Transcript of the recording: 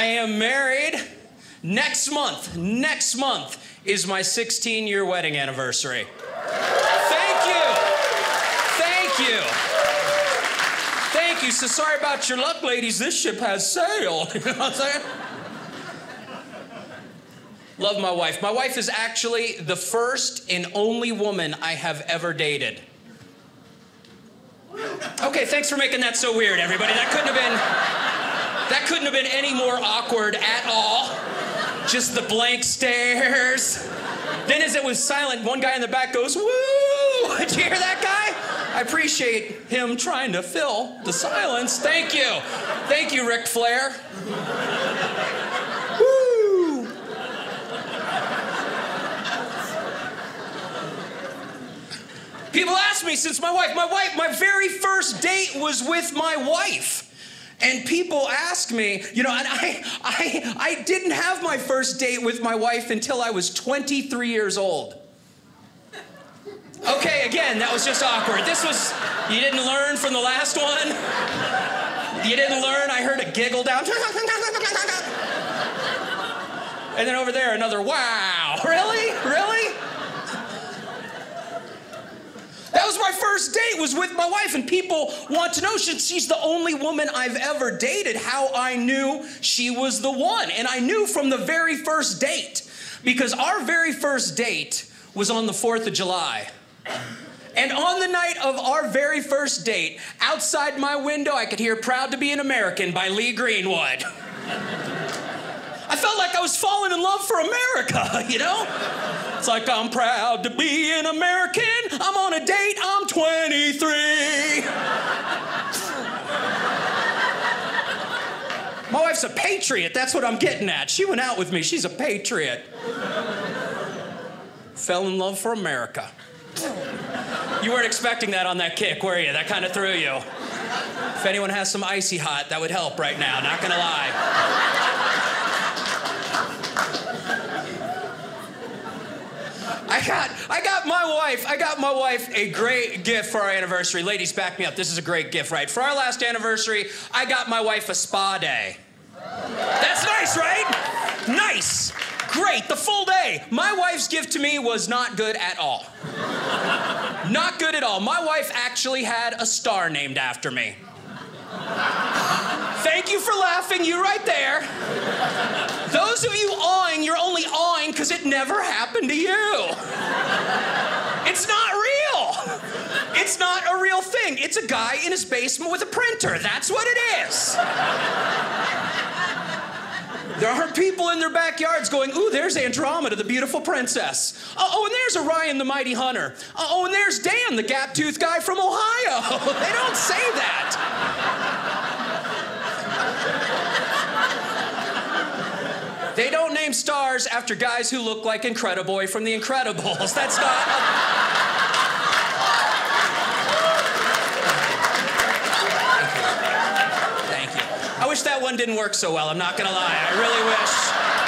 I am married. Next month, next month is my 16 year wedding anniversary. Thank you. Thank you. Thank you. So sorry about your luck, ladies. This ship has sailed. You know what I'm saying? Love my wife. My wife is actually the first and only woman I have ever dated. Okay, thanks for making that so weird, everybody. That couldn't have been that couldn't have been any more awkward at all. Just the blank stares. Then as it was silent, one guy in the back goes, "Woo!" Did you hear that guy? I appreciate him trying to fill the silence. Thank you. Thank you, Ric Flair. Woo! People ask me since my wife, my wife, my very first date was with my wife. And people ask me, you know, and I, I, I didn't have my first date with my wife until I was 23 years old. Okay, again, that was just awkward. This was, you didn't learn from the last one? You didn't learn? I heard a giggle down. And then over there, another wow. Really? Really? That was my first date was with my wife and people want to know since she's the only woman I've ever dated how I knew she was the one. And I knew from the very first date because our very first date was on the 4th of July. And on the night of our very first date, outside my window, I could hear Proud to Be an American by Lee Greenwood. I felt like I was falling in love for America, you know? It's like I'm proud to be an American. I'm on a date, I'm 23. My wife's a patriot, that's what I'm getting at. She went out with me, she's a patriot. Fell in love for America. You weren't expecting that on that kick, were you? That kind of threw you. If anyone has some icy hot, that would help right now, not gonna lie. I got, I got my wife, I got my wife a great gift for our anniversary. Ladies, back me up. This is a great gift, right? For our last anniversary, I got my wife a spa day. That's nice, right? Nice. Great, the full day. My wife's gift to me was not good at all. Not good at all. My wife actually had a star named after me. Thank you for laughing, you right there. Those of you awing, you're only because it never happened to you. It's not real. It's not a real thing. It's a guy in his basement with a printer. That's what it is. There are people in their backyards going, Ooh, there's Andromeda, the beautiful princess. Uh, oh, and there's Orion, the mighty hunter. Uh, oh, and there's Dan, the gap tooth guy from Ohio. they don't say that. They don't name stars after guys who look like Incrediboy from The Incredibles. That's not. Thank you. I wish that one didn't work so well, I'm not gonna lie. I really wish.